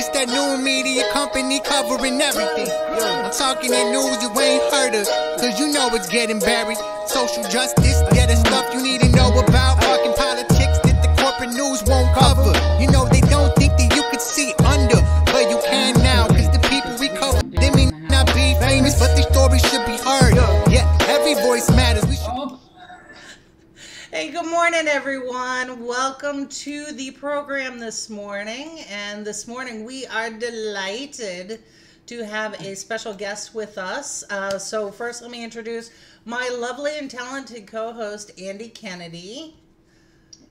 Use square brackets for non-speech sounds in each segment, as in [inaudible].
It's that new media company covering everything. I'm talking that news you ain't heard of, cause you know it's getting buried. Social justice, the stuff you need to know about. Fucking politics that the corporate news won't cover. You know they morning, everyone. Welcome to the program this morning. And this morning, we are delighted to have a special guest with us. Uh, so, first, let me introduce my lovely and talented co host, Andy Kennedy.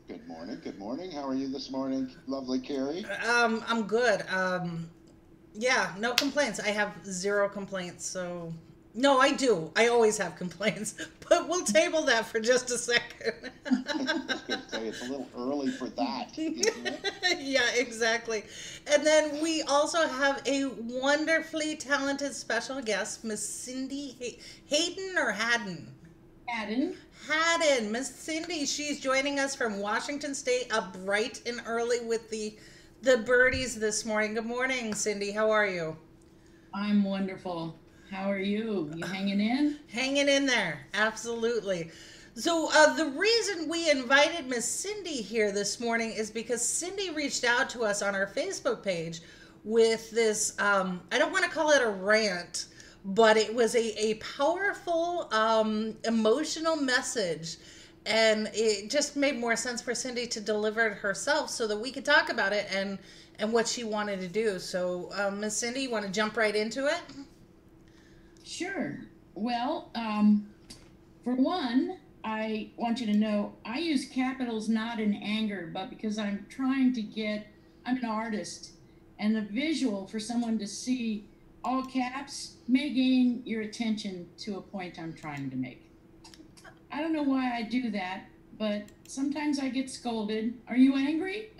Good morning. Good morning. How are you this morning, lovely Kerri? Um, I'm good. Um, yeah, no complaints. I have zero complaints. So, no, I do. I always have complaints, [laughs] but we'll table that for just a second. [laughs] It's a little early for that. isn't [laughs] it? yeah, exactly. And then we also have a wonderfully talented special guest, Miss Cindy Hay- Hayden or Hadden. Adam. Hadden, Miss Cindy. She's joining us from Washington State, up bright and early with the the birdies this morning. Good morning, Cindy. How are you? I'm wonderful. How are you? You hanging in? Hanging in there, absolutely. So uh, the reason we invited Miss Cindy here this morning is because Cindy reached out to us on our Facebook page with this. Um, I don't want to call it a rant, but it was a a powerful, um, emotional message. And it just made more sense for Cindy to deliver it herself so that we could talk about it and and what she wanted to do. So, um, Miss Cindy, you want to jump right into it? Sure. Well, um, for one, I want you to know I use capitals not in anger, but because I'm trying to get, I'm an artist, and the visual for someone to see all caps may gain your attention to a point I'm trying to make. I don't know why I do that, but sometimes I get scolded. Are you angry? [laughs]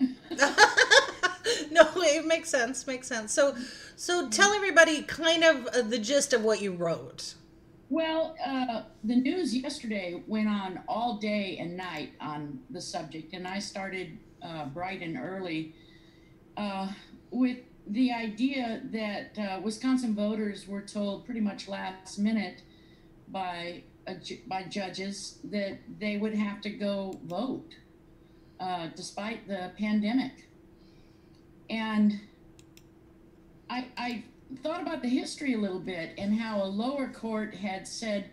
[laughs] no, it makes sense. Makes sense. So, so tell everybody kind of uh, the gist of what you wrote. Well, uh, the news yesterday went on all day and night on the subject, and I started uh, bright and early uh, with the idea that uh, Wisconsin voters were told pretty much last minute by by judges that they would have to go vote uh, despite the pandemic, and I, I thought about the history a little bit and how a lower court had said,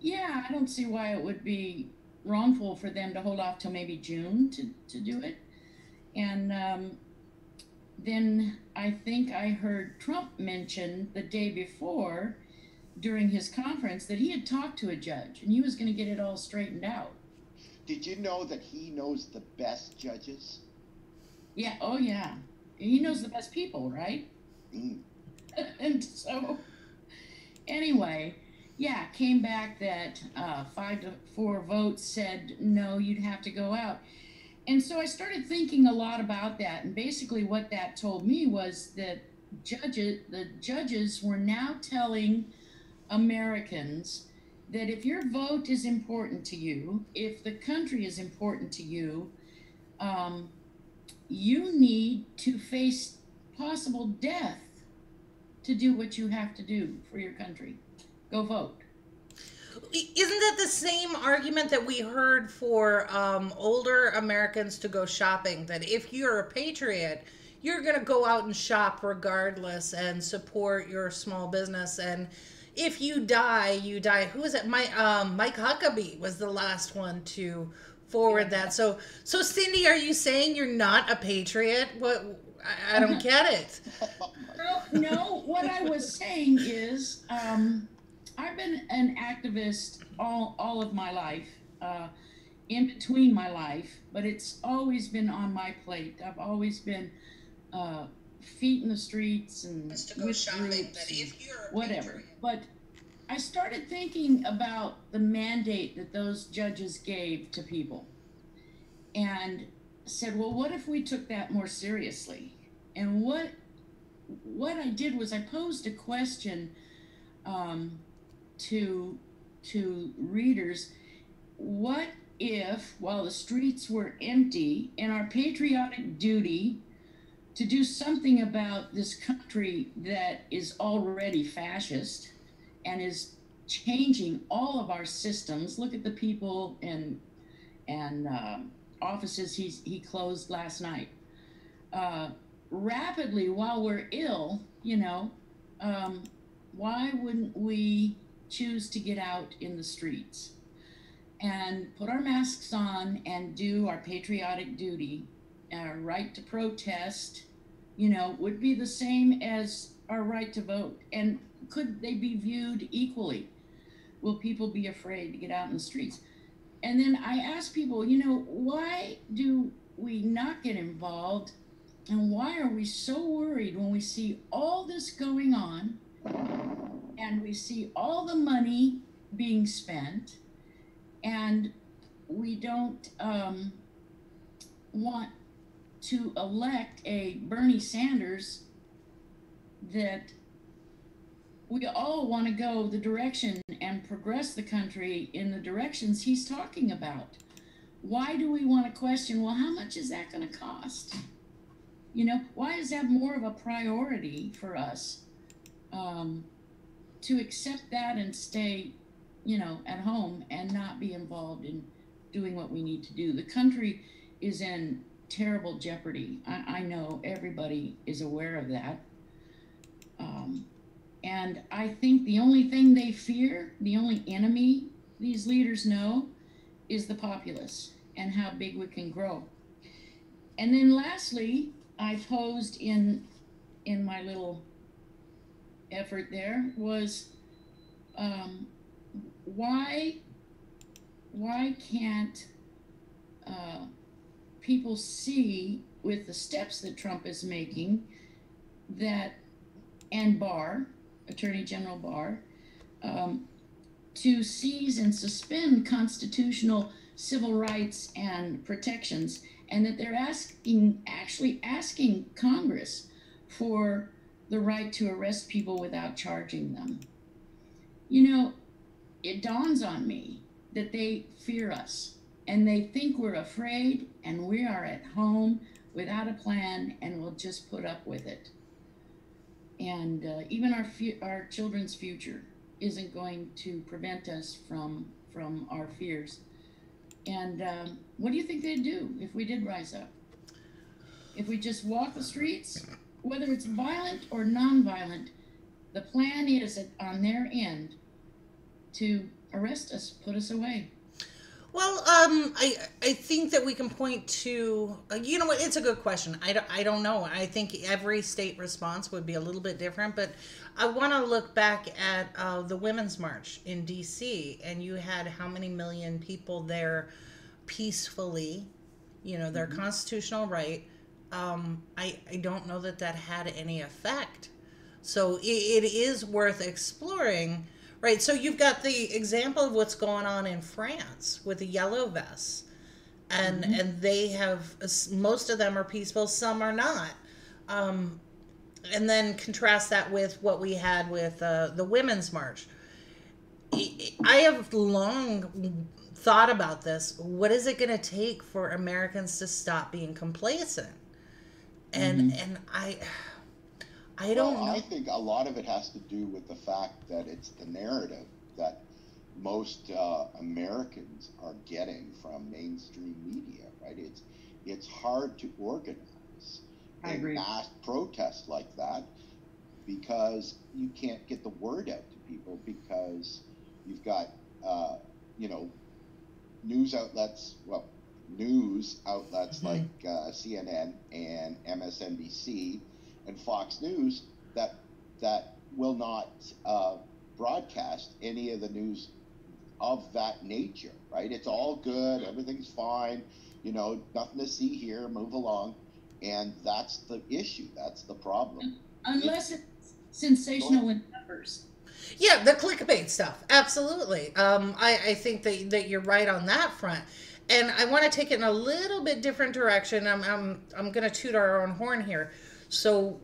yeah, I don't see why it would be wrongful for them to hold off till maybe June to, to do it. And um, then I think I heard Trump mention the day before during his conference that he had talked to a judge and he was going to get it all straightened out. Did you know that he knows the best judges? Yeah, oh yeah. He knows the best people, right? [laughs] And so anyway yeah came back that uh, five to four votes said no you'd have to go out. And so i started thinking a lot about that. And basically what that told me was that judges the judges were now telling americans that if your vote is important to you if the country is important to you um, you need to face possible death to do what you have to do for your country. Go vote. Isn't that the same argument that we heard for um, older Americans to go shopping? That if you're a patriot, you're going to go out and shop regardless and support your small business. And if you die, you die. Who is it? My um, Mike Huckabee was the last one to forward that. So, so Cindy, are you saying you're not a patriot? What? I, I don't get it. [laughs] Well, no, what I was saying is um, I've been an activist all, all of my life, uh, in between my life, but it's always been on my plate. I've always been uh, feet in the streets and Just to go with shopping, groups but if you're whatever. patriot- But I started thinking about the mandate that those judges gave to people and said, well, what if we took that more seriously? And what what I did was I posed a question um, to to readers. What if, while the streets were empty, and our patriotic duty to do something about this country that is already fascist and is changing all of our systems. Look at the people and and uh, offices he's, he closed last night. Uh, rapidly while we're ill, you know, um, why wouldn't we choose to get out in the streets and put our masks on and do our patriotic duty? Our right to protest, you know, would be the same as our right to vote. And could they be viewed equally? Will people be afraid to get out in the streets? And then I ask people, you know, why do we not get involved? And why are we so worried when we see all this going on and we see all the money being spent and we don't um, want to elect a Bernie Sanders that we all want to go the direction and progress the country in the directions he's talking about. Why do we want to question, well, how much is that going to cost? You know, why is that more of a priority for us um, to accept that and stay, you know, at home and not be involved in doing what we need to do? The country is in terrible jeopardy. I, I know everybody is aware of that. Um, and I think the only thing they fear, the only enemy these leaders know, is the populace and how big we can grow. And then lastly, I posed in in my little effort there was um, why why can't uh, people see with the steps that Trump is making that and Barr Attorney General Barr, um, to seize and suspend constitutional civil rights and protections, and that they're asking, actually asking Congress for the right to arrest people without charging them. You know, it dawns on me that they fear us and they think we're afraid and we are at home without a plan and we'll just put up with it and uh, even our our children's future isn't going to prevent us from from our fears. And um, what do you think they'd do if we did rise up? If we just walk the streets, whether it's violent or non-violent, the plan is on their end to arrest us, put us away. Well, um, I I think that we can point to uh, you know what it's a good question. I don't, I don't know. I think every state response would be a little bit different, but I want to look back at uh, the Women's March in D.C. and you had how many million people there peacefully, you know, their mm-hmm. constitutional right. Um, I I don't know that that had any effect. So it, it is worth exploring Right. So you've got the example of what's going on in France with the yellow vests. And mm-hmm. and they have most of them are peaceful, some are not. Um, and then contrast that with what we had with uh, the women's march. I have long thought about this. What is it going to take for Americans to stop being complacent? And mm-hmm. and I I don't well, know. I think a lot of it has to do with the fact that it's the narrative that most uh, Americans are getting from mainstream media, right? It's it's hard to organize I a agree. mass protest like that because you can't get the word out to people because you've got uh, you know news outlets well news outlets mm-hmm. like uh, CNN and MSNBC and Fox News that that will not uh, broadcast any of the news of that nature, right? It's all good, everything's fine, you know, nothing to see here, move along, and that's the issue. That's the problem. Unless it's, it's sensational in numbers. Yeah, the clickbait stuff, absolutely. Um, I, I think that that you're right on that front and I want to take it in a little bit different direction. I'm I'm I'm going to toot our own horn here. So,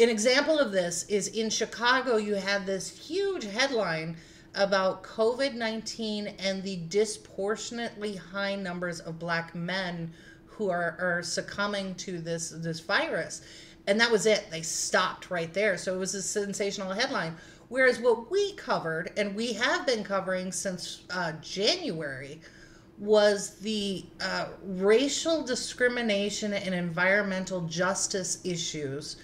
an example of this is in Chicago, you had this huge headline about COVID 19 and the disproportionately high numbers of black men who are, are succumbing to this this virus. And that was it. They stopped right there. So it was a sensational headline. Whereas what we covered and we have been covering since uh, january was the uh, racial discrimination and environmental justice issues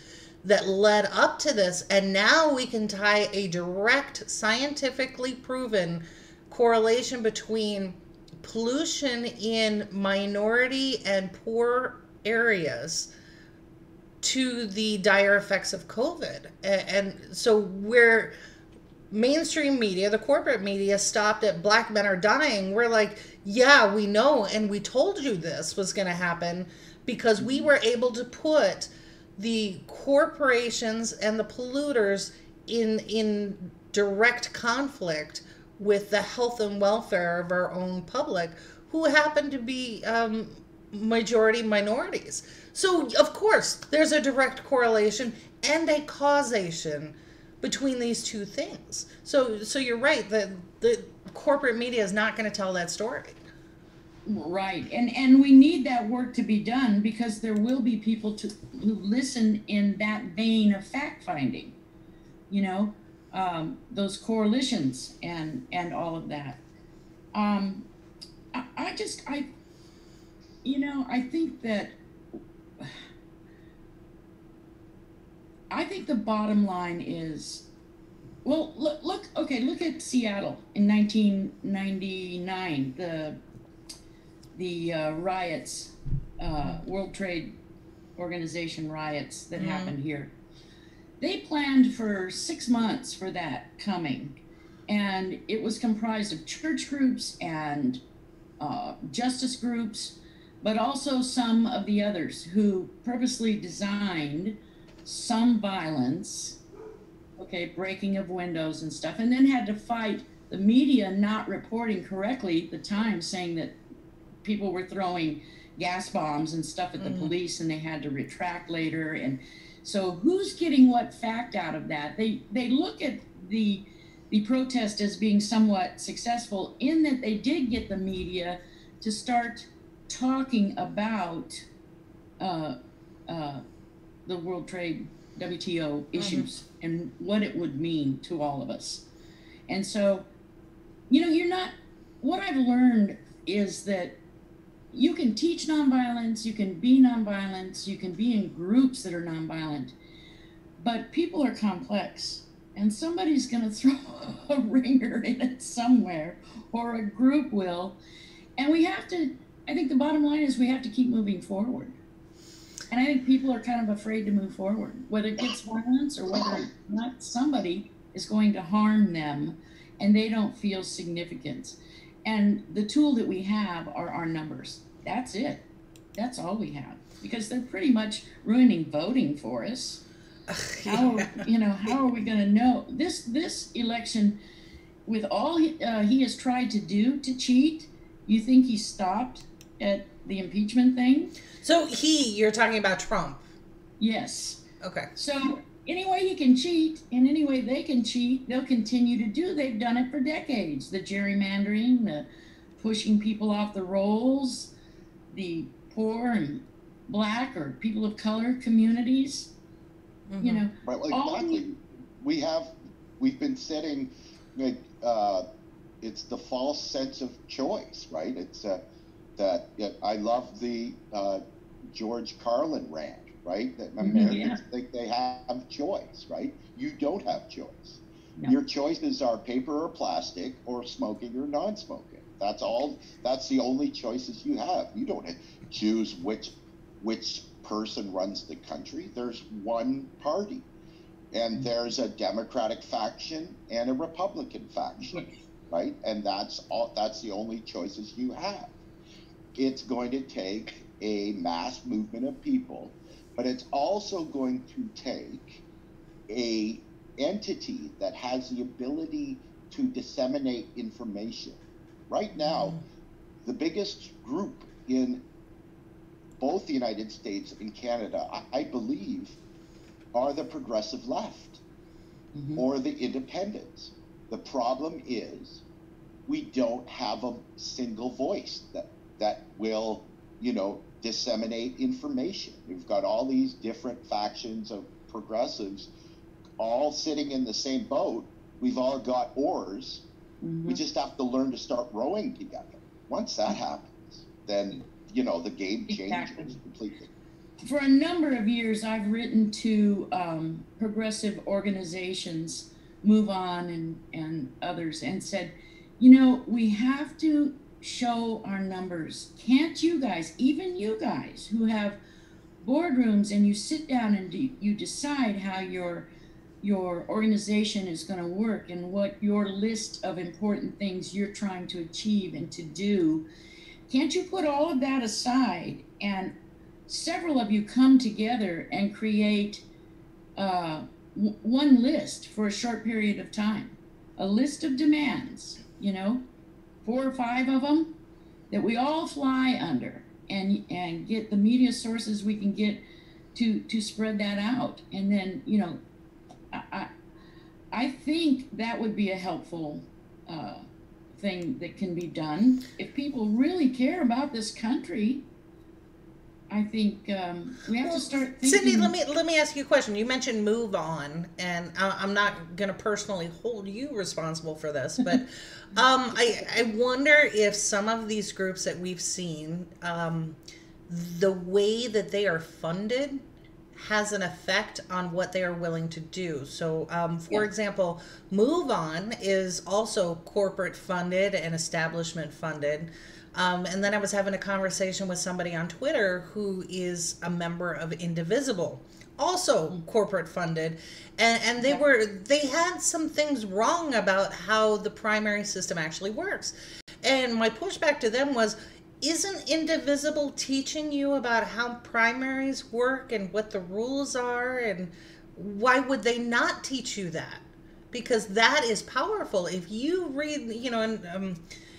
that led up to this. And now we can tie a direct, scientifically proven correlation between pollution in minority and poor areas to the dire effects of COVID. And, so where mainstream media, the corporate media stopped at black men are dying, we're like, yeah, we know and we told you this was going to happen because we were able to put the corporations and the polluters in in direct conflict with the health and welfare of our own public who happen to be um, majority minorities. So of course there's a direct correlation and a causation between these two things. So so you're right that the corporate media is not going to tell that story Right. And and we need that work to be done because there will be people to who listen in that vein of fact finding. You know, um, those coalitions and and all of that. Um, I, I just I you know, I think that I think the bottom line is well, look, look, okay, look at Seattle in 1999, the the uh, riots, uh, World Trade Organization riots that mm-hmm. happened here. They planned for six months for that coming, and it was comprised of church groups and uh, justice groups, but also some of the others who purposely designed some violence, okay, breaking of windows and stuff, and then had to fight the media not reporting correctly at the time, saying that people were throwing gas bombs and stuff at the mm. police and they had to retract later and so who's getting what fact out of that they they look at the the protest as being somewhat successful in that they did get the media to start talking about uh, uh, the World Trade WTO mm-hmm. issues mm-hmm. and what it would mean to all of us. And so, you know, you're not, what I've learned is that you can teach nonviolence, you can be nonviolent, you can be in groups that are nonviolent, but people are complex. And somebody's going [laughs] to throw a ringer in it somewhere, or a group will. And we have to, I think the bottom line is we have to keep moving forward. And I think people are kind of afraid to move forward, whether it gets violence or whether not somebody is going to harm them and they don't feel significant. And the tool that we have are our numbers that's it. That's all we have because they're pretty much ruining voting for us. How you know how are we going to know this this election with all he, uh, he has tried to do to cheat? You think he stopped at the impeachment thing? So he, you're talking about Trump. Yes. Okay. So any way he can cheat, in any way they can cheat, they'll continue to do. They've done it for decades. The gerrymandering, the pushing people off the rolls, the poor and black or people of color communities. Mm-hmm. You know, right, well, exactly. we have we've been setting like uh, it's the false sense of choice, right? It's uh, that yeah, I love the uh, George Carlin rant, right? That mm-hmm, Americans yeah. think they have choice, right? You don't have choice. No. Your choices are paper or plastic, or smoking or non-smoking. That's all. That's the only choices you have. You don't choose which which person runs the country. There's one party, and mm-hmm. there's a Democratic faction and a Republican faction, right? And that's all. That's the only choices you have. It's going to take a mass movement of people, but it's also going to take a entity that has the ability to disseminate information Right now, the biggest group in both the United States and Canada, I, I believe, are the progressive left mm-hmm. or the independents. The problem is we don't have a single voice that that will, you know, disseminate information. We've got all these different factions of progressives all sitting in the same boat. We've all got oars. Mm-hmm. We just have to learn to start rowing together. Once that happens, then you know the game changes exactly. completely. For a number of years, I've written to um, progressive organizations, Move On and and others, and said, you know, we have to show our numbers. Can't you guys, even you guys who have boardrooms and you sit down and you decide how your your organization is going to work and what your list of important things you're trying to achieve and to do. Can't you put all of that aside and several of you come together and create uh, one list for a short period of time? A list of demands, you know, four or five of them that we all fly under and and get the media sources we can get to to spread that out and then you know I, I think that would be a helpful uh, thing that can be done. If people really care about this country, I think um, we have well, to start thinking. Cindy, let me let me ask you a question. You mentioned move on, and I, am not going to personally hold you responsible for this, but [laughs] um, I I wonder if some of these groups that we've seen, um, the way that they are funded has an effect on what they are willing to do. So, um, for yeah. example, Move On is also corporate funded and establishment funded. Um, and then I was having a conversation with somebody on Twitter who is a member of Indivisible, also corporate funded, and and they were they had some things wrong about how the primary system actually works. And my pushback to them was isn't Indivisible teaching you about how primaries work and what the rules are? And why would they not teach you that? Because that is powerful. If you read, you know, and um,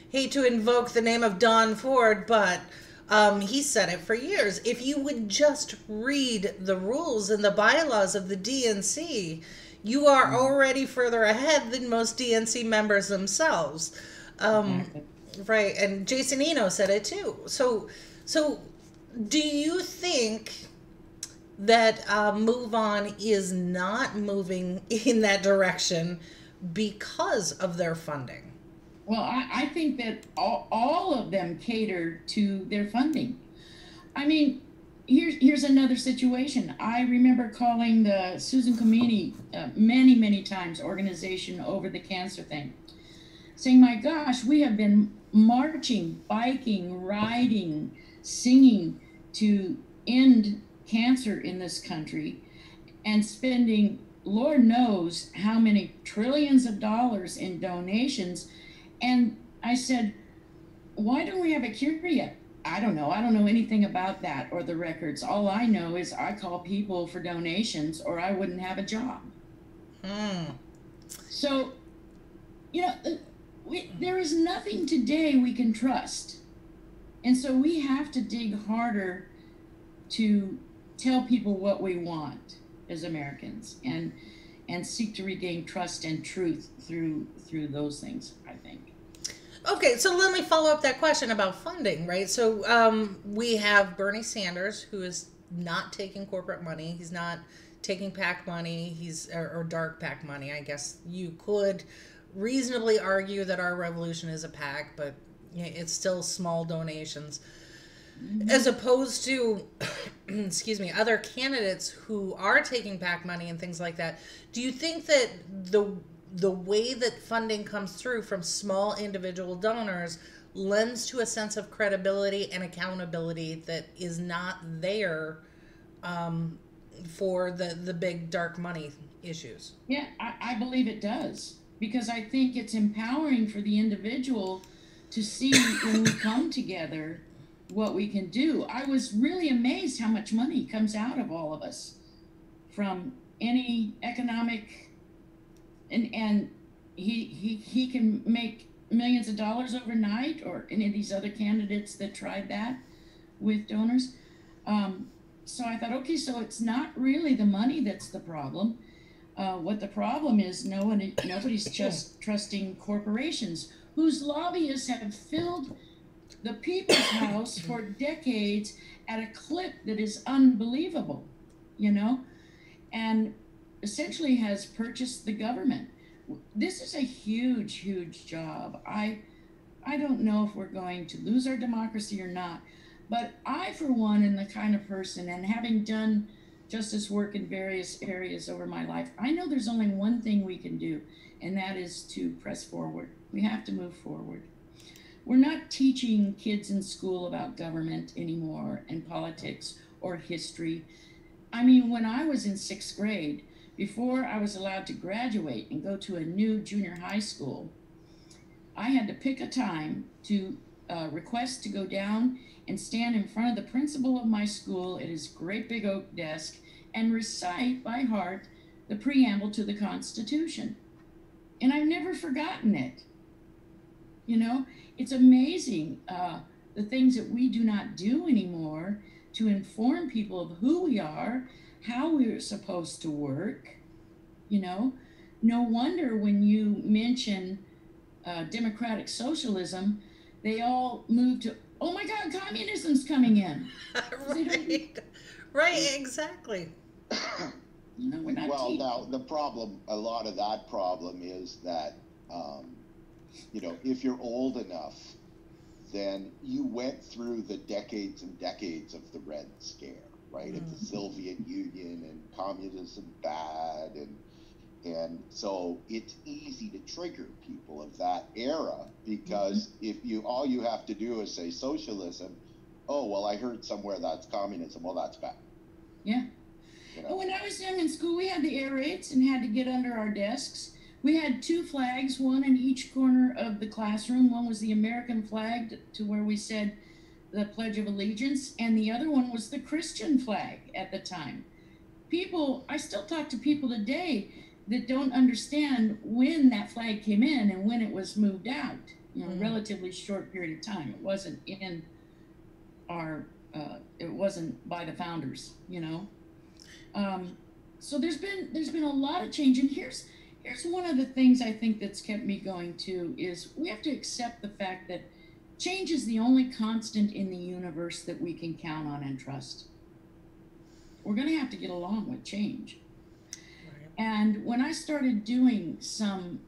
hate to invoke the name of Don Ford, but um, he said it for years. If you would just read the rules and the bylaws of the DNC, you are mm-hmm. already further ahead than most DNC members themselves. Um, Right, and Jason Eno said it too. So, so do you think that uh, Move On is not moving [laughs] in that direction because of their funding? Well, I, I think that all, all of them cater to their funding. I mean, here's here's another situation. I remember calling the Susan Komen uh, many many times organization over the cancer thing, saying, "My gosh, we have been marching, biking, riding, singing to end cancer in this country and spending Lord knows how many trillions of dollars in donations. And I said, why don't we have a cure yet? I don't know. I don't know anything about that or the records. All I know is I call people for donations or I wouldn't have a job. Mm. So, you know, we, there is nothing today we can trust. And so we have to dig harder to tell people what we want as Americans and and seek to regain trust and truth through through those things, I think. Okay, so let me follow up that question about funding, right? So um, we have Bernie Sanders, who is not taking corporate money. He's not taking PAC money. He's or, or dark PAC money. I guess you could reasonably argue that our revolution is a PAC, but it's still small donations. As opposed to, [clears throat] excuse me, other candidates who are taking PAC money and things like that. Do you think that the the way that funding comes through from small individual donors lends to a sense of credibility and accountability that is not there um, for the the big dark money issues? Yeah, I, I believe it does because I think it's empowering for the individual to see when we come together what we can do. I was really amazed how much money comes out of all of us from any economic and and he he he can make millions of dollars overnight or any of these other candidates that tried that with donors. Um, so I thought, okay, so it's not really the money that's the problem. Uh, what the problem is, no one, nobody's [coughs] just trusting corporations whose lobbyists have filled the People's [coughs] House for decades at a clip that is unbelievable, you know, and essentially has purchased the government. This is a huge, huge job. I, I don't know if we're going to lose our democracy or not, but I, for one, am the kind of person, and having done justice work in various areas over my life, I know there's only one thing we can do, and that is to press forward. We have to move forward. We're not teaching kids in school about government anymore and politics or history. I mean, when I was in sixth grade, before I was allowed to graduate and go to a new junior high school, I had to pick a time to uh, request to go down and stand in front of the principal of my school at his great big oak desk and recite by heart the preamble to the Constitution. And I've never forgotten it. You know, it's amazing uh, the things that we do not do anymore to inform people of who we are, how we're supposed to work. You know, no wonder when you mention uh, democratic socialism, they all move to oh my God, communism's coming in. [laughs] right. Right, exactly. no, we're not well, now the problem, a lot of that problem is that, um, you know, if you're old enough, then you went through the decades and decades of the Red Scare, right? Mm. Of the mm-hmm. Soviet Union and communism bad and and so it's easy to trigger people of that era because mm-hmm. if you all you have to do is say socialism, oh well I heard somewhere that's communism, well that's bad. Yeah. You know? When I was young in school, we had the air raids and had to get under our desks. We had two flags, one in each corner of the classroom. One was the American flag to where we said the Pledge of Allegiance, and the other one was the Christian flag at the time. People, I still talk to people today that don't understand when that flag came in and when it was moved out. You know, mm-hmm. relatively short period of time. It wasn't in our. Uh, it wasn't by the founders. You know. Um, so there's been there's been a lot of change, and here's here's one of the things I think that's kept me going too is we have to accept the fact that change is the only constant in the universe that we can count on and trust. We're going to have to get along with change. And when I started doing some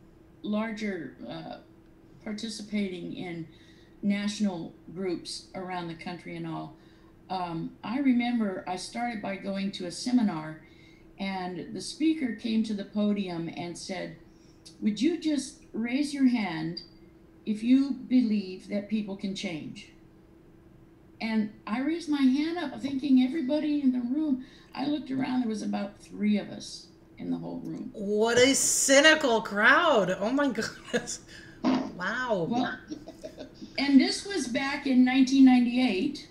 larger uh, participating in national groups around the country and all, um, I remember I started by going to a seminar, and the speaker came to the podium and said, Would you just raise your hand if you believe that people can change? And I raised my hand up, thinking everybody in the room. I looked around, there was about three of us in the whole room. What a cynical crowd. Oh my [laughs] goodness. Wow. Well, and this was back in 1998.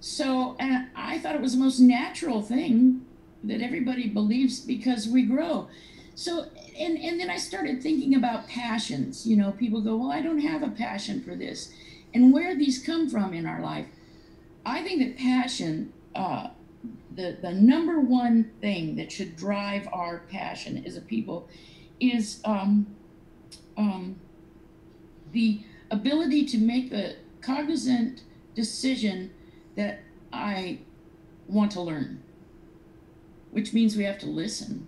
So, and I thought it was the most natural thing that everybody believes because we grow. So, and, and then I started thinking about passions. You know, people go, well, I don't have a passion for this. And where these come from in our life. I think that passion uh, the, the number one thing that should drive our passion as a people is um, um, the ability to make the cognizant decision that I want to learn, which means we have to listen.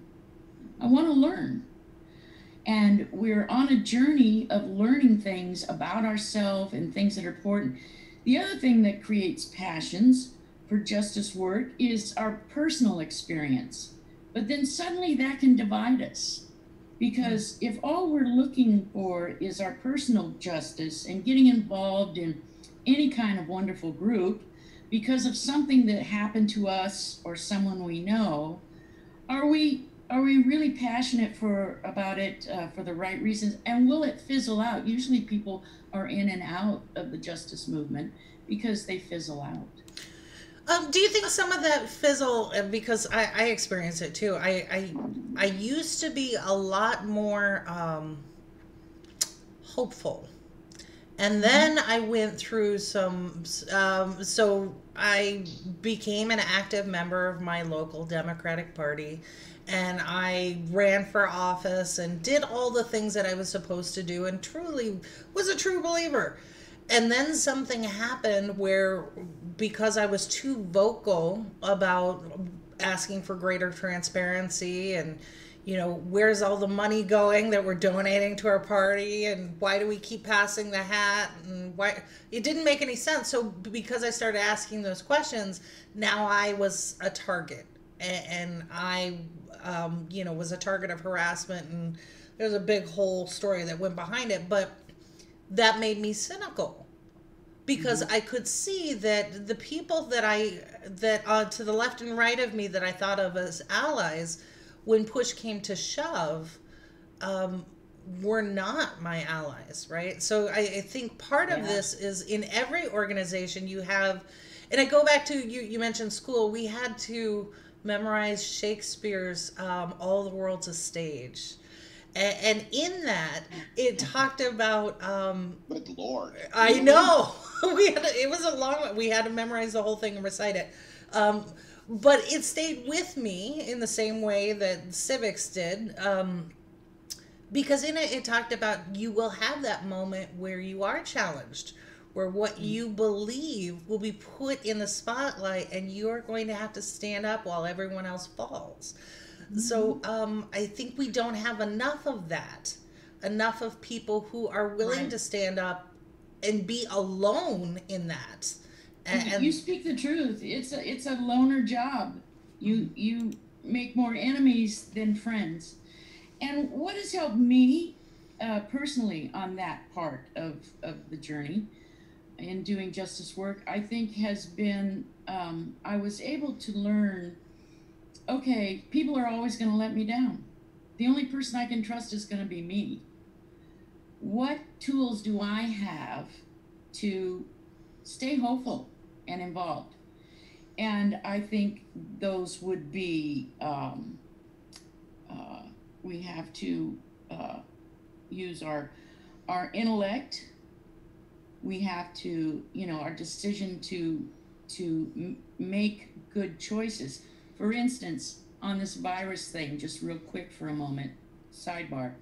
I want to learn. And we're on a journey of learning things about ourselves and things that are important. The other thing that creates passions for justice work is our personal experience. But then suddenly that can divide us. Because mm. if all we're looking for is our personal justice and getting involved in any kind of wonderful group because of something that happened to us or someone we know, are we are we really passionate for about it uh, for the right reasons and will it fizzle out usually people are in and out of the justice movement because they fizzle out um, do you think some of that fizzle uh, because I, I experience it too? I, I I used to be a lot more um, hopeful, and mm-hmm. then I went through some. Um, so I became an active member of my local Democratic Party, and I ran for office and did all the things that I was supposed to do, and truly was a true believer. and then something happened where because I was too vocal about asking for greater transparency and you know where's all the money going that we're donating to our party and why do we keep passing the hat and why it didn't make any sense so because i started asking those questions now i was a target and, i um, you know was a target of harassment and there's a big whole story that went behind it but that made me cynical because mm-hmm. I could see that the people that I that uh, to the left and right of me that I thought of as allies, when push came to shove, um, were not my allies, right? So I, I think part yeah. of this is in every organization you have, and I go back to you. You mentioned school. We had to memorize Shakespeare's um, "All the World's a Stage." and, in that it talked about um good lord. I know. [laughs] We had to, it was a long we had to memorize the whole thing and recite it. Um but it stayed with me in the same way that civics did um because in it it talked about you will have that moment where you are challenged where what mm. you believe will be put in the spotlight and you're going to have to stand up while everyone else falls so um, I think we don't have enough of that. Enough of people who are willing right. to stand up and be alone in that. And, and you speak the truth. It's a it's a loner job. You you make more enemies than friends. And what has helped me uh, personally on that part of of the journey in doing justice work, I think has been um, I was able to learn okay, people are always going to let me down. The only person I can trust is going to be me. What tools do I have to stay hopeful and involved? And I think those would be um, uh, we have to uh, use our our intellect. We have to, you know, our decision to to make good choices for instance, on this virus thing, just real quick for a moment, sidebar.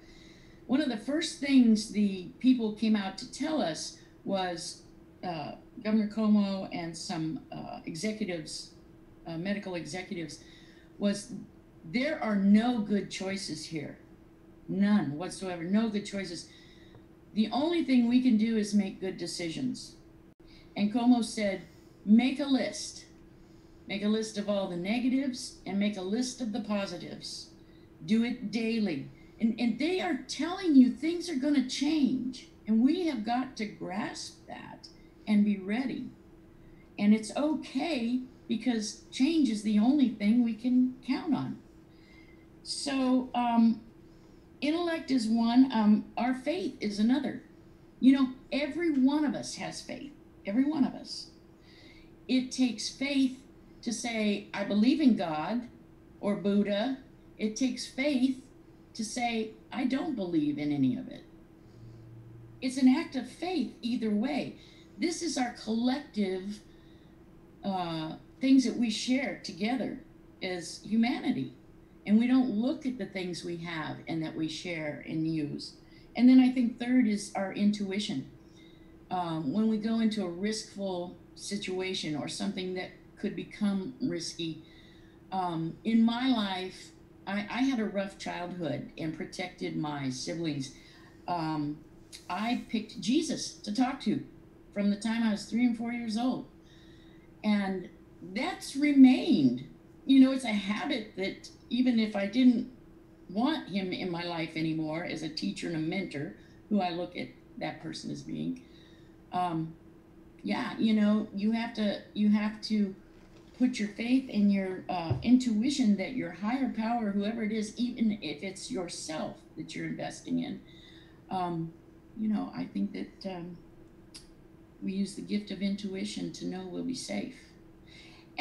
One of the first things the people came out to tell us was uh, Governor Cuomo and some uh, executives, uh, medical executives, was there are no good choices here. None whatsoever. No good choices. The only thing we can do is make good decisions. And Cuomo said, make a list Make a list of all the negatives and make a list of the positives. Do it daily. And, and they are telling you things are going to change. And we have got to grasp that and be ready. And it's okay because change is the only thing we can count on. So, um, intellect is one, um, our faith is another. You know, every one of us has faith, every one of us. It takes faith to say, I believe in God or Buddha. It takes faith to say, I don't believe in any of it. It's an act of faith either way. This is our collective uh, things that we share together as humanity. And we don't look at the things we have and that we share and use. And then I think third is our intuition. Um, when we go into a riskful situation or something that could become risky. Um, in my life, I, I, had a rough childhood and protected my siblings. Um, I picked Jesus to talk to from the time I was three and four years old. And that's remained. You know, it's a habit that even if I didn't want him in my life anymore as a teacher and a mentor, who I look at that person as being, um, yeah, you know, you have to you have to put your faith in your uh, intuition that your higher power, whoever it is, even if it's yourself that you're investing in, um, you know, I think that um, we use the gift of intuition to know we'll be safe.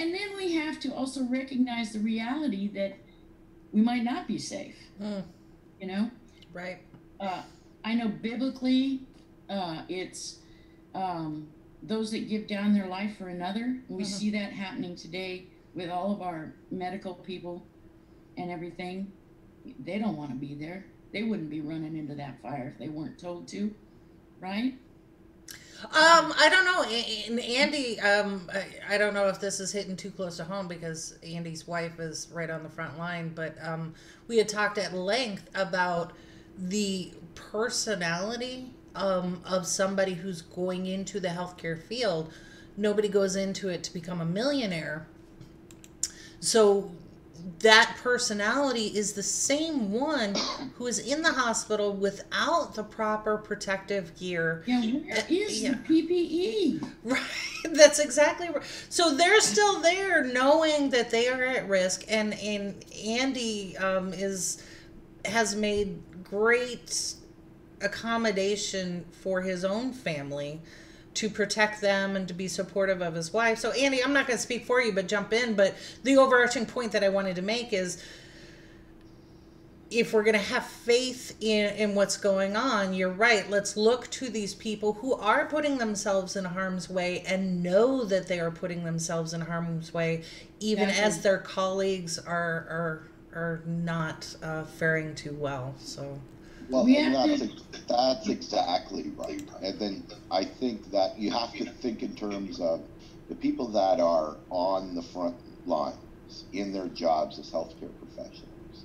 And then we have to also recognize the reality that we might not be safe. Mm. You know? Right. Uh, I know biblically, uh, it's um, those that give down their life for another. We uh-huh. see that happening today with all of our medical people and everything. They don't want to be there. They wouldn't be running into that fire if they weren't told to, right? Um, I don't know. And Andy, um, I, I, don't know if this is hitting too close to home because Andy's wife is right on the front line, but um, we had talked at length about the personality um, of somebody who's going into the healthcare field. Nobody goes into it to become a millionaire. So that personality is the same one who is in the hospital without the proper protective gear. Yeah, where is yeah. the PPE? Right, [laughs] that's exactly right. So they're still there, knowing that they are at risk, and and Andy um, is has made great accommodation for his own family to protect them and to be supportive of his wife. So, Andy, I'm not going to speak for you, but jump in. But the overarching point that I wanted to make is if we're going to have faith in, in what's going on, you're right. Let's look to these people who are putting themselves in harm's way and know that they are putting themselves in harm's way, even as their colleagues are are are not uh, faring too well. So well, that's, that's exactly right. And then I think that you have to think in terms of the people that are on the front lines in their jobs as healthcare professionals.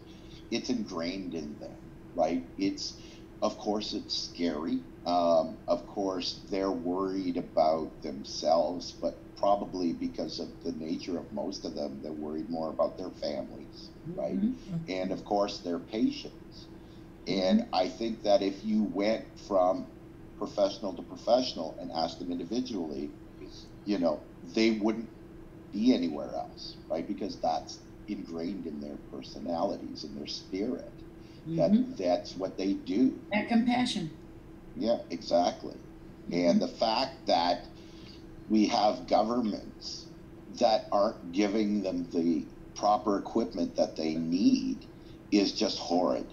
It's ingrained in them, right? It's, of course, it's scary. Um, of course, they're worried about themselves, but probably because of the nature of most of them, they're worried more about their families, right? Mm-hmm. And of course, their patients. And I think that if you went from professional to professional and asked them individually, you know, they wouldn't be anywhere else, right? Because that's ingrained in their personalities and their spirit. Mm-hmm. That that's what they do. That compassion. Yeah, exactly. Mm-hmm. And the fact that we have governments that aren't giving them the proper equipment that they need is just horrid.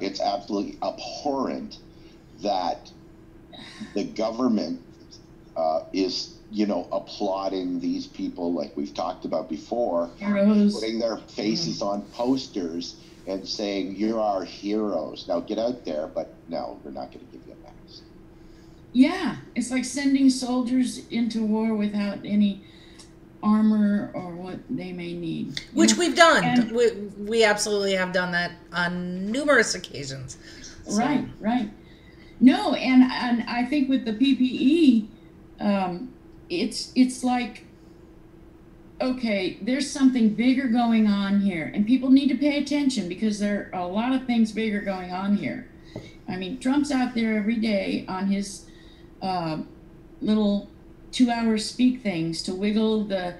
It's absolutely abhorrent that the government uh, is, you know, applauding these people like we've talked about before, heroes. putting their faces on posters and saying, "You're our heroes." Now get out there, but no, we're not going to give you a mask. Yeah, it's like sending soldiers into war without any armor or what they may need. Which we've done. And, we, we absolutely have done that on numerous occasions. So. Right, right. No, and and I think with the PPE, um, it's it's like okay, there's something bigger going on here, and people need to pay attention because there are a lot of things bigger going on here. I mean, Trump's out there every day on his uh, little two hour speak things to wiggle the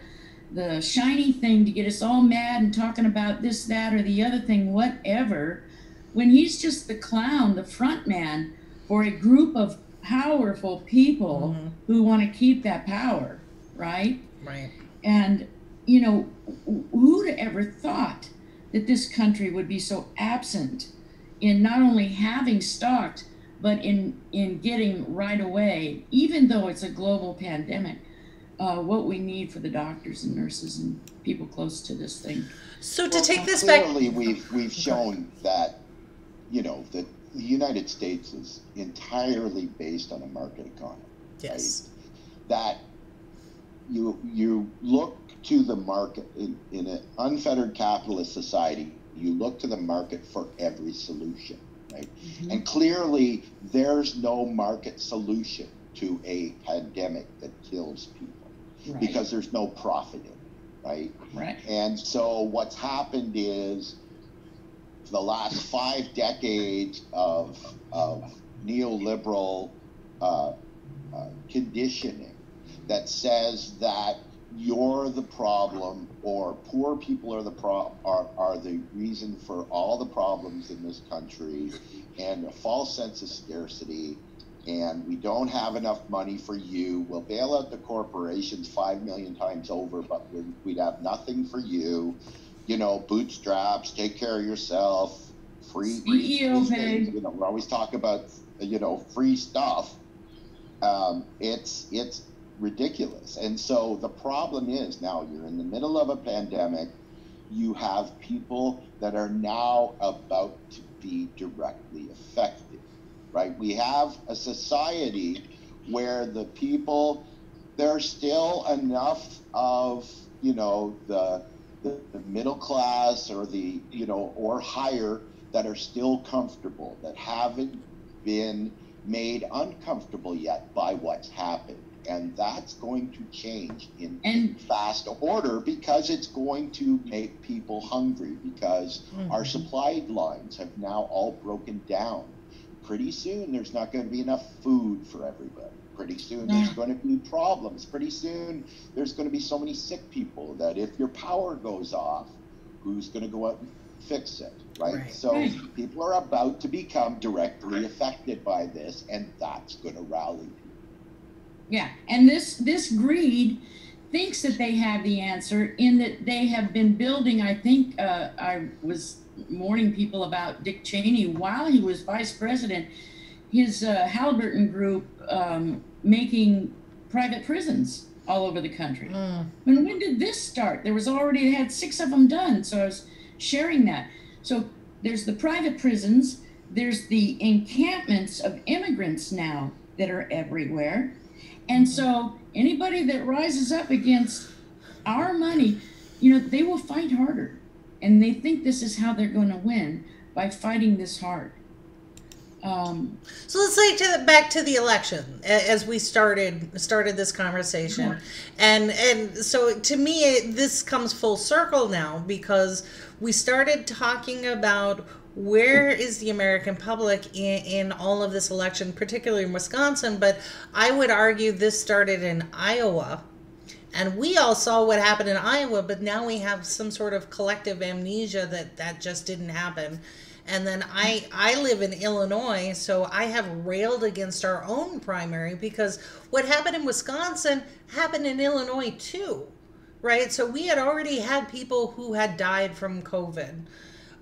the shiny thing to get us all mad and talking about this, that, or the other thing, whatever, when he's just the clown, the front man for a group of powerful people mm-hmm. who want to keep that power, right? Right. And, you know, who'd ever thought that this country would be so absent in not only having stocked but in in getting right away, even though it's a global pandemic, uh, what we need for the doctors and nurses and people close to this thing. So to well, take this clearly back, we've we've shown that you know that the United States is entirely based on a market economy. Yes. Right? That you you look to the market in, in an unfettered capitalist society. You look to the market for every solution right? Mm-hmm. And clearly, there's no market solution to a pandemic that kills people right. because there's no profit in it, right? Right. And so what's happened is the last five decades of, of neoliberal uh, uh, conditioning that says that you're the problem or poor people are the pro- are, are the reason for all the problems in this country and a false sense of scarcity. And we don't have enough money for you. We'll bail out the corporations five million times over but we'd have nothing for you. You know bootstraps take care of yourself free, free things, you know we always talk about you know free stuff. Um, it's it's ridiculous. And so the problem is now you're in the middle of a pandemic. You have people that are now about to be directly affected, right? We have a society where the people there's still enough of you know the, the, the middle class or the you know or higher that are still comfortable that haven't been made uncomfortable yet by what's happened and that's going to change in And- fast order because it's going to make people hungry because mm-hmm. our supply lines have now all broken down. Pretty soon there's not going to be enough food for everybody. Pretty soon there's going to be problems. Pretty soon there's going to be so many sick people that if your power goes off who's going to go out and fix it right, Right. so Right. people are about to become directly affected by this and that's going to rally people Yeah, and this this greed thinks that they have the answer in that they have been building. I think uh, I was warning people about Dick Cheney while he was vice president. His uh, Halliburton group um, making private prisons all over the country. When when did this start? There was already they had six of them done. So I was sharing that. So there's the private prisons. There's the encampments of immigrants now that are everywhere. And so anybody that rises up against our money, you know, they will fight harder. And they think this is how they're going to win by fighting this hard. Um, So let's say to the, back to the election as we started started this conversation, and and so to me it, this comes full circle now because we started talking about where is the American public in, in all of this election, particularly in Wisconsin, but I would argue this started in Iowa. And we all saw what happened in Iowa, but now we have some sort of collective amnesia that that just didn't happen. And then I I live in Illinois, so I have railed against our own primary because what happened in Wisconsin happened in Illinois too. Right? So we had already had people who had died from COVID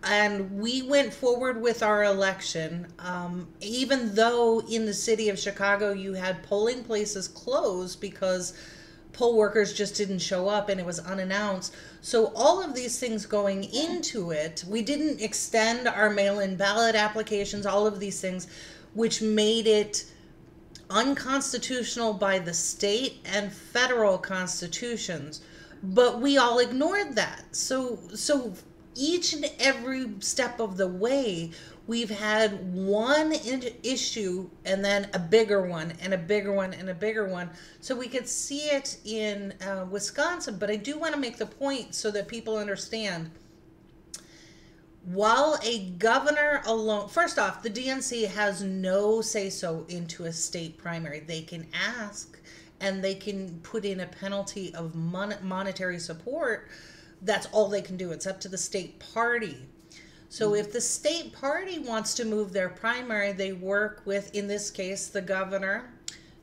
and we went forward with our election um, even though in the city of chicago you had polling places closed because poll workers just didn't show up and it was unannounced. So all of these things going into it we didn't extend our mail-in ballot applications all of these things which made it unconstitutional by the state and federal constitutions. But we all ignored that. So so each and every step of the way we've had one issue and then a bigger one and a bigger one and a bigger one. So we could see it in uh, wisconsin but i do want to make the point so that people understand. While a governor alone first off the dnc has no say so into a state primary. They can ask and they can put in a penalty of mon- monetary support that's all they can do. It's up to the state party. So if the state party wants to move their primary they work with in this case the governor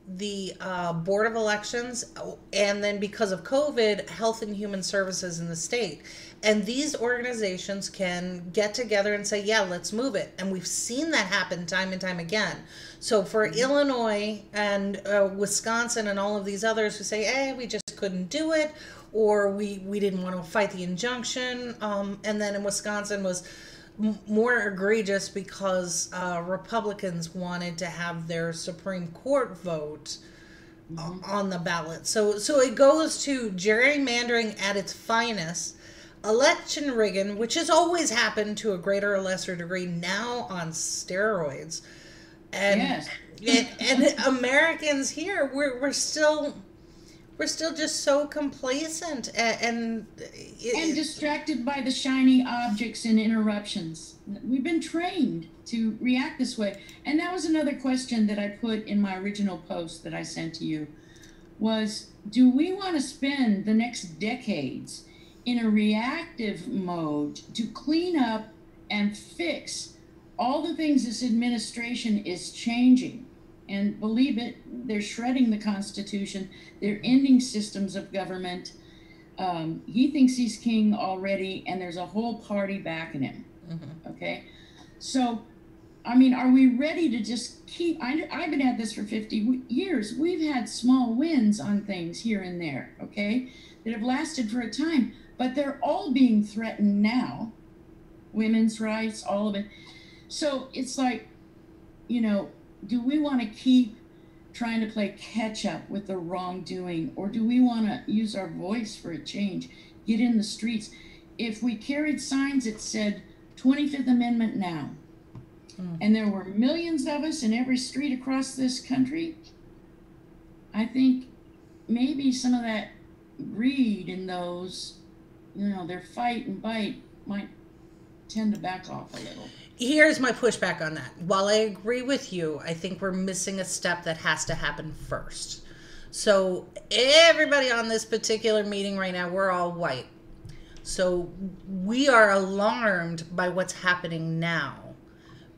the uh, board of elections and then because of covid health and human services in the state. And these organizations can get together and say yeah let's move it. And we've seen that happen time and time again. So for illinois and uh, wisconsin and all of these others who say hey we just couldn't do it or we we didn't want to fight the injunction um, and then in wisconsin was more egregious because uh, Republicans wanted to have their Supreme Court vote uh, on the ballot. So so it goes to gerrymandering at its finest, election rigging, which has always happened to a greater or lesser degree, now on steroids, and Yes. and, and Americans here we're we're still. We're still just so complacent, and, and, it- and distracted by the shiny objects and interruptions. We've been trained to react this way. And that was another question that I put in my original post that I sent to you was do we want to spend the next decades in a reactive mode to clean up and fix all the things this administration is changing? And believe it, they're shredding the Constitution. They're ending systems of government. Um, he thinks he's king already, and there's a whole party backing him. Okay, so I mean, are we ready to just keep? I, I've been at this for 50 w- years. We've had small wins on things here and there, okay, that have lasted for a time, but they're all being threatened now. Women's rights, all of it. So it's like, you know, do we want to keep trying to play catch up with the wrongdoing, or do we want to use our voice for a change? Get in the streets. If we carried signs that said 25th Amendment now, mm. and there were millions of us in every street across this country, I think maybe some of that greed in those, you know, their fight and bite might tend to back off a little. Here's my pushback on that. While I agree with you, I think we're missing a step that has to happen first. So, everybody on this particular meeting right now, we're all white. So, we are alarmed by what's happening now.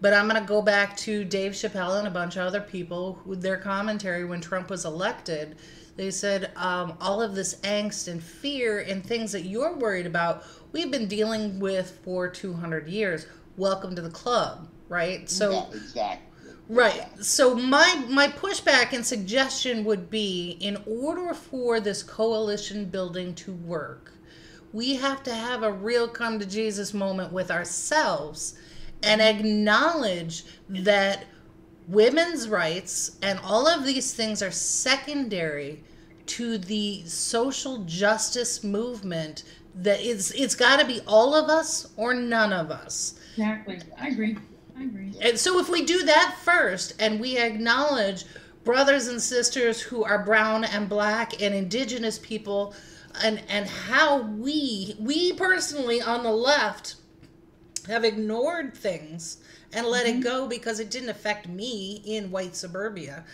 But I'm going to go back to Dave Chappelle and a bunch of other people who their commentary when Trump was elected. They said um, all of this angst and fear and things that you're worried about, we've been dealing with for 200 years. Welcome to the club, right? So yeah, exactly. Right. So my my pushback and suggestion would be in order for this coalition building to work, we have to have a real come to Jesus moment with ourselves and acknowledge that women's rights and all of these things are secondary to the social justice movement that it's it's got to be all of us or none of us exactly i agree i agree and so if we do that first and we acknowledge brothers and sisters who are brown and black and indigenous people and and how we we personally on the left have ignored things and let mm-hmm. it go because it didn't affect me in white suburbia.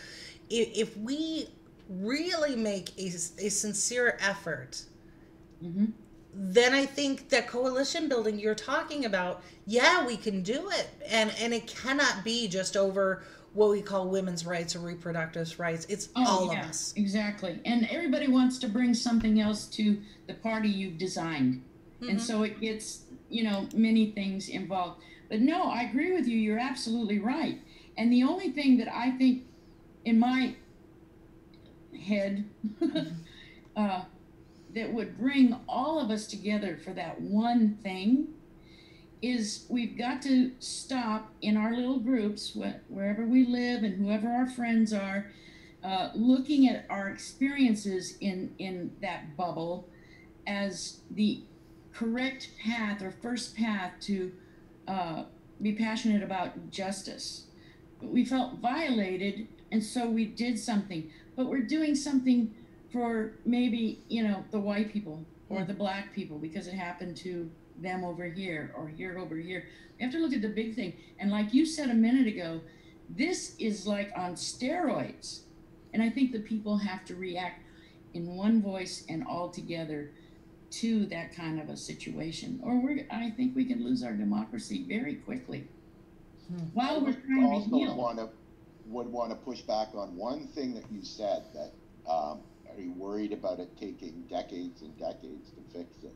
If, if we really make a, a sincere effort, mm-hmm. Then I think that coalition building you're talking about, yeah, we can do it. And, and it cannot be just over what we call women's rights or reproductive rights. It's oh, all yeah, of us. Exactly. And everybody wants to bring something else to the party you've designed. Mm-hmm. And so it gets you know, many things involved. But no, I agree with you. You're absolutely right. And the only thing that I think in my head [laughs] uh, that would bring all of us together for that one thing is we've got to stop in our little groups, wherever we live and whoever our friends are, uh, looking at our experiences in, in that bubble as the correct path or first path to uh, be passionate about justice. But we felt violated, and so we did something. But we're doing something for maybe, you know, the white people or the black people because it happened to them over here or here over here. You have to look at the big thing. And like you said a minute ago, this is like on steroids. And I think the people have to react in one voice and all together to that kind of a situation, or we're, I think we can lose our democracy very quickly. Hmm. While we're trying also to heal. Want to, would want to push back on one thing that you said that um, are you worried about it taking decades and decades to fix it?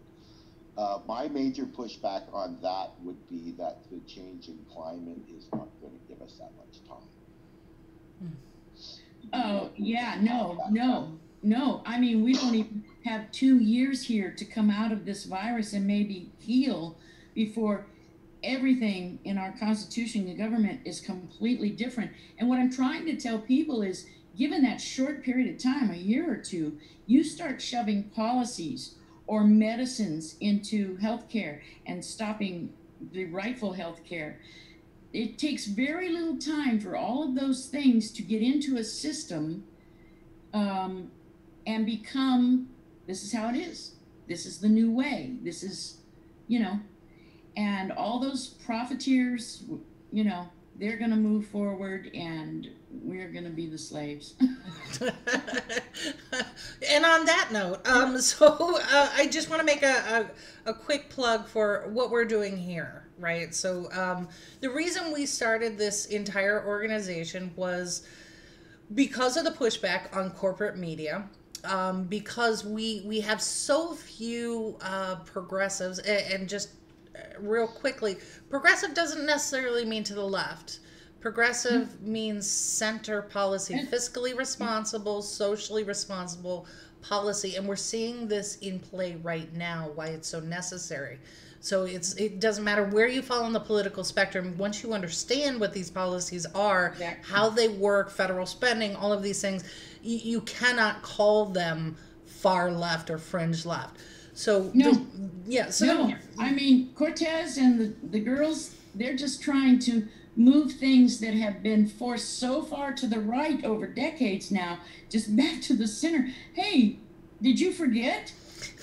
Uh, my major pushback on that would be that the change in climate is not going to give us that much time. Hmm. Oh, yeah, no, no, no. I mean, we don't even have two years here to come out of this virus and maybe heal before everything in our constitution and government is completely different. And what I'm trying to tell people is given that short period of time, a year or two, you start shoving policies or medicines into healthcare and stopping the rightful healthcare. It takes very little time for all of those things to get into a system um, and become this is how it is. This is the new way. This is, you know, and all those profiteers, you know, they're going to move forward and we're going to be the slaves. [laughs] [laughs] and on that note, um, [laughs] so uh, I just want to make a, a, a, quick plug for what we're doing here, right? So um, the reason we started this entire organization was because of the pushback on corporate media um, because we we have so few uh, progressives and, and just real quickly progressive doesn't necessarily mean to the left progressive mm-hmm. means center policy fiscally responsible socially responsible policy and we're seeing this in play right now why it's so necessary So it's it doesn't matter where you fall on the political spectrum. Once you understand what these policies are, Exactly. how they work, federal spending, all of these things, you, you cannot call them far left or fringe left. So No. the- yeah, so No, I mean Cortez and the, the girls, they're just trying to move things that have been forced so far to the right over decades now, just back to the center. Hey, did you forget?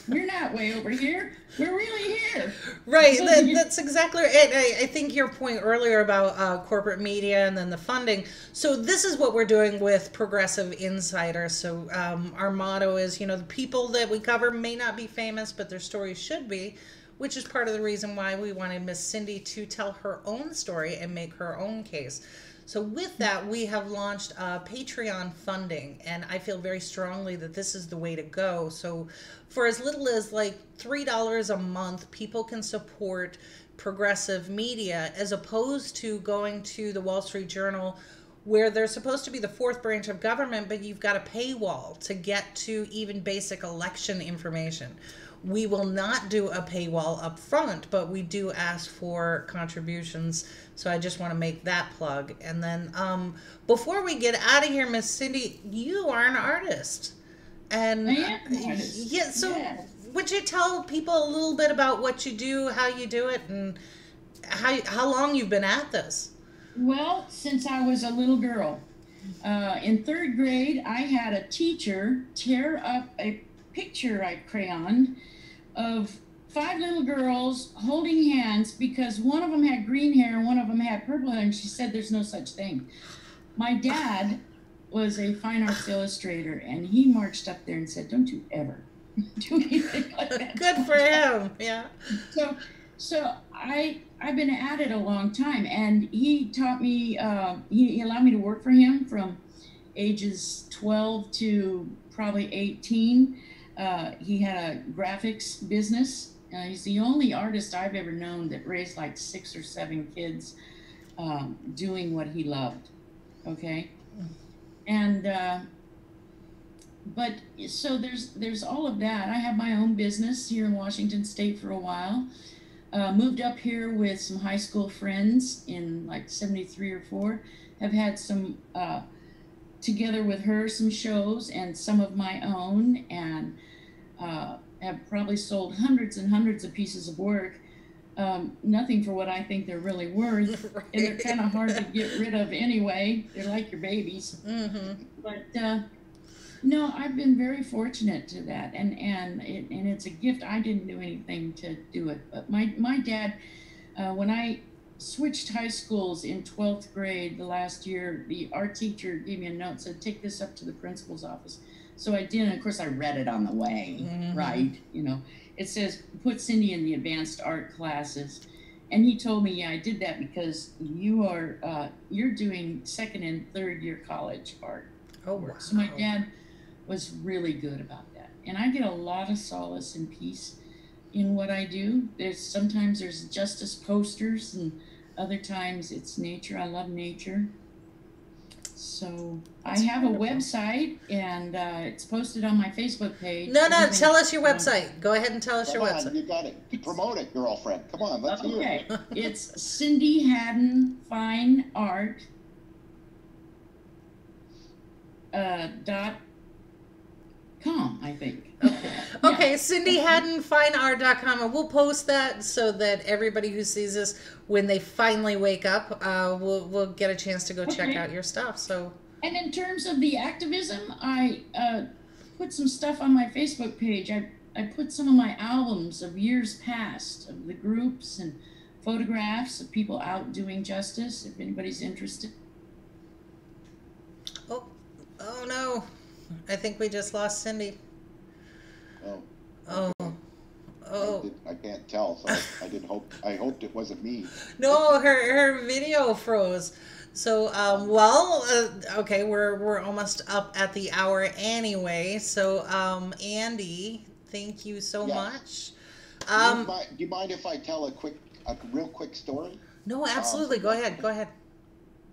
We're not way over here. We're really here. Right, So that, that's exactly it. I, I think your point earlier about uh, corporate media and then the funding. So this is what we're doing with Progressive Insider. So um, our motto is, you know, the people that we cover may not be famous, but their stories should be, which is part of the reason why we wanted Miss Cindy to tell her own story and make her own case. So with that, we have launched uh, Patreon funding, and I feel very strongly that this is the way to go. So for as little as like three dollars a month, people can support progressive media as opposed to going to the Wall Street Journal where they're supposed to be the fourth branch of government, but you've got a paywall to get to even basic election information. We will not do a paywall up front, but we do ask for contributions. So I just want to make that plug. And then um, before we get out of here, Miss Cindy, you are an artist. And I am an artist. yeah, so Yes. would you tell people a little bit about what you do, how you do it, and how how long you've been at this? Well, since I was a little girl, uh, in third grade, I had a teacher tear up a picture I crayoned of five little girls holding hands because one of them had green hair and one of them had purple hair, and she said there's no such thing. My dad was a fine arts illustrator, and he marched up there and said, "Don't you ever [laughs] do anything like that." [laughs] Good for him. Yeah. so so i i've been at it a long time and he taught me uh, he, he allowed me to work for him from ages 12 to probably 18 uh, he had a graphics business uh, he's the only artist i've ever known that raised like six or seven kids um, doing what he loved okay and uh, but so there's there's all of that. I have my own business here in Washington State for a while. Uh, moved up here with some high school friends in like '73 or four. Have had some uh, together with her some shows and some of my own, and uh, have probably sold hundreds and hundreds of pieces of work. Um, nothing for what I think they're really worth, [laughs] and they're kind of hard to get rid of anyway. They're like your babies Mm-hmm. but uh, no, I've been very fortunate to that, and and it, and it's a gift. I didn't do anything to do it, but my my dad, uh, when I switched high schools in twelfth grade the last year, the art teacher gave me a note said take this up to the principal's office. So I did, and of course I read it on the way, Mhm. right? You know, it says put Cindy in the advanced art classes. And he told me, yeah, I did that because you are uh, you're doing second and third year college art. Oh wow. So my dad was really good about that. And I get a lot of solace and peace in what I do. There's sometimes there's justice posters and other times it's nature. I love nature. So I have a website and uh, it's posted on my Facebook page. No, no. Tell us your website. Go ahead and tell us Come your on, website. you got it. Promote it, girlfriend. Come on, let's hear it. Okay, [laughs] it's Cindy Hadden Fine Art uh, dot com, I think. Okay, Cindy Hadden, fineart.com, and we'll post that so that everybody who sees this, when they finally wake up, uh, will will get a chance to go check out your stuff. So, And in terms of the activism, I uh, put some stuff on my Facebook page. I, I put some of my albums of years past of the groups and photographs of people out doing justice. If anybody's interested. oh, oh no, I think we just lost Cindy. Oh, Oh, I, oh did, I can't tell, so I, I did hope. I hoped it wasn't me. [laughs] no, her her video froze. So, um, well, uh, okay, we're we're almost up at the hour anyway. So, um, Andy, thank you so Yes. much. do, you Um, mind, do you mind if I tell a quick, a real quick story? no, absolutely. Go ahead. Go ahead.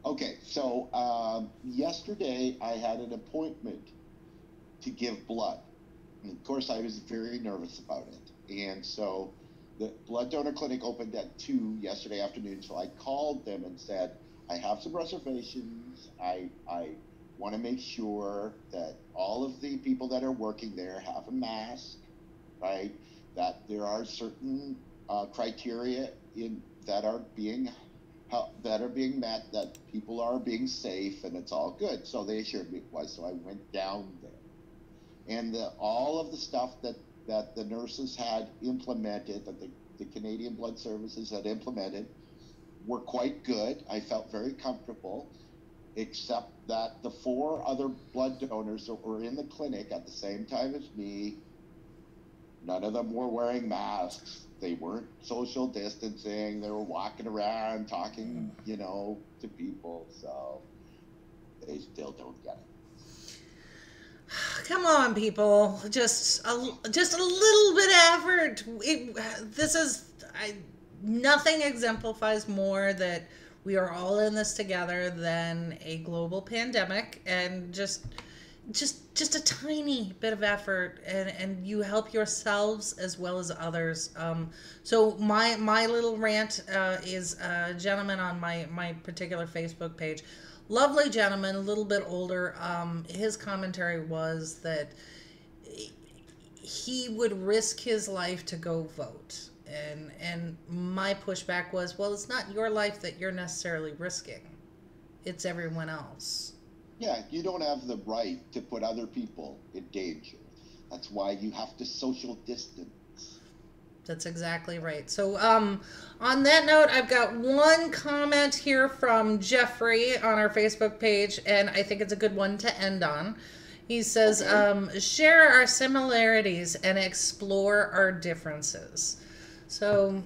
Okay, so um, yesterday I had an appointment to give blood. And of course, I was very nervous about it. And so the blood donor clinic opened at two yesterday afternoon, so I called them and said, I have some reservations. I I want to make sure that all of the people that are working there have a mask, right? That there are certain uh, criteria in that are being that are being met, that people are being safe, and it's all good. So they assured me it was. So I went down there, and the, all of the stuff that that the nurses had implemented, that the, the Canadian Blood Services had implemented, were quite good. I felt very comfortable, except that the four other blood donors that were in the clinic at the same time as me, none of them were wearing masks. They weren't social distancing. They were walking around talking, mm. you know, to people. So they still don't get it. Come on, people! Just a just a little bit of effort. It, this is I, nothing exemplifies more that we are all in this together than a global pandemic, and just just just a tiny bit of effort and and you help yourselves as well as others um so my my little rant uh, is a gentleman on my my particular facebook page lovely gentleman, a little bit older. Um, his commentary was that he would risk his life to go vote. And and my pushback was, well, it's not your life that you're necessarily risking. It's everyone else. Yeah, you don't have the right to put other people in danger. That's why you have to social distance. That's exactly right. So, um, on that note, I've got one comment here from Jeffrey on our Facebook page, and I think it's a good one to end on. He says, okay. um, share our similarities and explore our differences. So,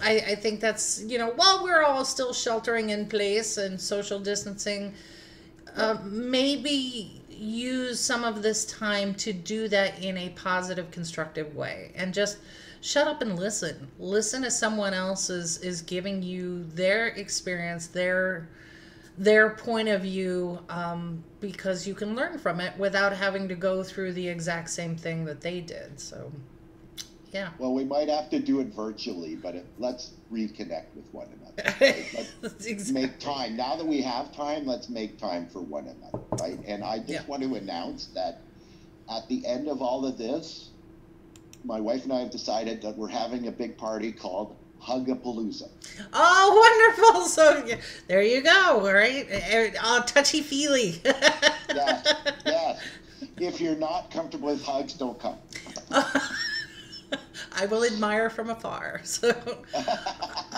I, I think that's, you know, while we're all still sheltering in place and social distancing, uh, maybe use some of this time to do that in a positive, constructive way and just shut up and listen. Listen to someone else is is giving you their experience, their their point of view, um, because you can learn from it without having to go through the exact same thing that they did. So, yeah. Well, we might have to do it virtually, but it, let's reconnect with one another. [laughs] Right? Let's exactly. make time. Now that we have time, let's make time for one another, right? And I just yeah. want to announce that at the end of all of this, my wife and I have decided that we're having a big party called Hugapalooza. Oh, wonderful! [laughs] So there you go. All right, all touchy feely. [laughs] yes, yes. If you're not comfortable with hugs, don't come. [laughs] I will admire from afar. So,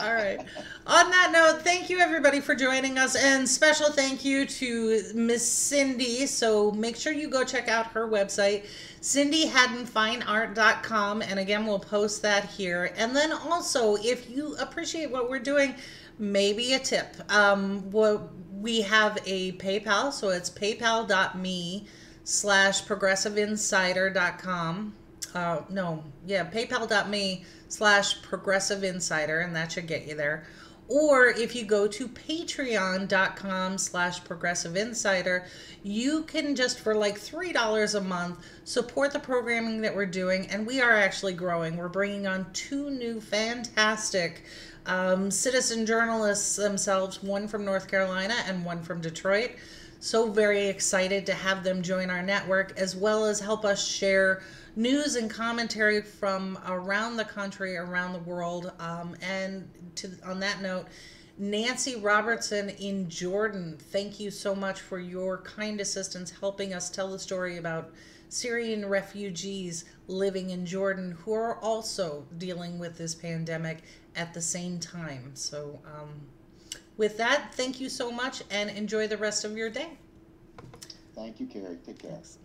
all right. On that note, thank you everybody for joining us, and special thank you to Miss Cindy. So make sure you go check out her website, cindyhaddenfineart.com, and again, we'll post that here. And then also, if you appreciate what we're doing, maybe a tip. Um, we have a PayPal, so it's paypal.me slash progressiveinsider.com uh, no, yeah, paypal.me slash progressive insider, and that should get you there. Or if you go to patreon.com slash progressive insider, you can just for like $3 a month support the programming that we're doing. And we are actually growing. We're bringing on two new fantastic um, citizen journalists themselves, one from North Carolina and one from Detroit. So very excited to have them join our network as well as help us share news and commentary from around the country, around the world. Um, and to, on that note, Nancy Robertson in Jordan, thank you so much for your kind assistance helping us tell the story about Syrian refugees living in Jordan who are also dealing with this pandemic at the same time. So, um, with that, thank you so much and enjoy the rest of your day. Thank you, Kerri. Take care. Thanks.